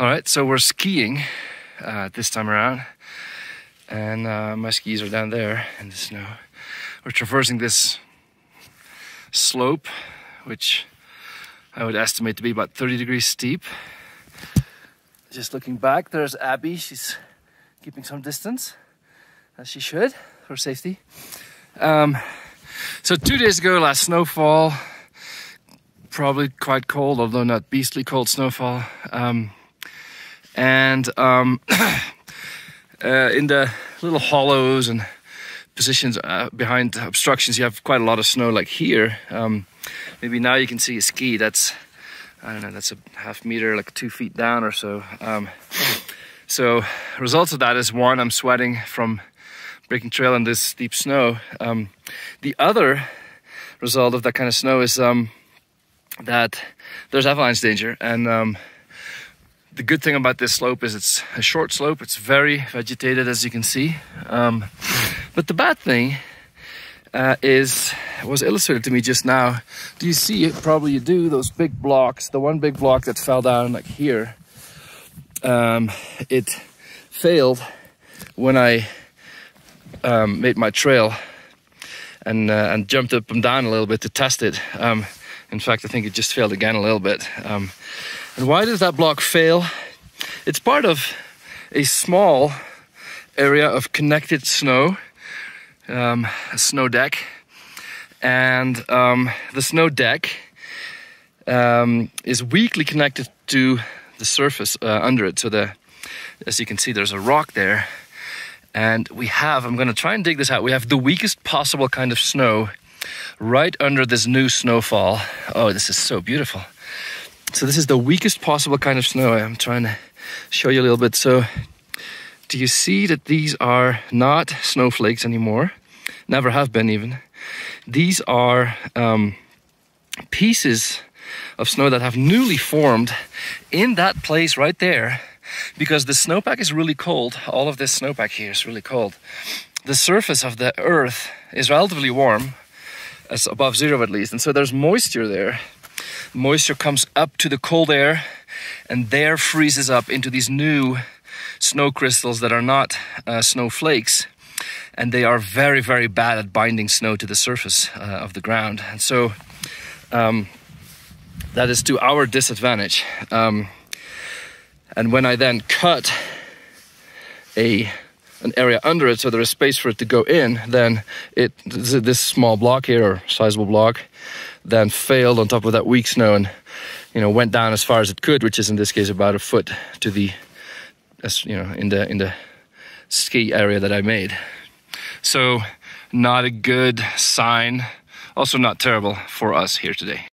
All right, so we're skiing uh, this time around, and uh, my skis are down there in the snow. We're traversing this slope, which I would estimate to be about 30 degrees steep. Just looking back, there's Abby. She's keeping some distance, as she should, for safety. Um, so two days ago, last snowfall, probably quite cold, although not beastly cold snowfall. Um, and um, uh, in the little hollows and positions uh, behind obstructions, you have quite a lot of snow. Like here, um, maybe now you can see a ski. That's I don't know. That's a half meter, like two feet down or so. Um, so results of that is one, I'm sweating from breaking trail in this deep snow. Um, the other result of that kind of snow is um, that there's avalanche danger and um, the good thing about this slope is it's a short slope. It's very vegetated, as you can see. Um, but the bad thing uh, is was illustrated to me just now. Do you see it? Probably you do. Those big blocks. The one big block that fell down like here. Um, it failed when I um, made my trail and uh, and jumped up and down a little bit to test it. Um, in fact, I think it just failed again a little bit. Um, and why does that block fail? It's part of a small area of connected snow, um, a snow deck. And um, the snow deck um, is weakly connected to the surface uh, under it. So the, as you can see, there's a rock there. And we have, I'm going to try and dig this out. We have the weakest possible kind of snow right under this new snowfall. Oh, this is so beautiful. So this is the weakest possible kind of snow. I'm trying to show you a little bit. So do you see that these are not snowflakes anymore? Never have been even. These are um, pieces of snow that have newly formed in that place right there because the snowpack is really cold. All of this snowpack here is really cold. The surface of the earth is relatively warm, as above zero at least, and so there's moisture there moisture comes up to the cold air and there freezes up into these new snow crystals that are not uh, snowflakes. And they are very very bad at binding snow to the surface uh, of the ground. And so um, that is to our disadvantage. Um, and when i then cut a an area under it so there is space for it to go in then it this small block here or sizable block then failed on top of that weak snow and you know went down as far as it could, which is in this case about a foot to the as you know in the in the ski area that I made. So not a good sign, also not terrible for us here today.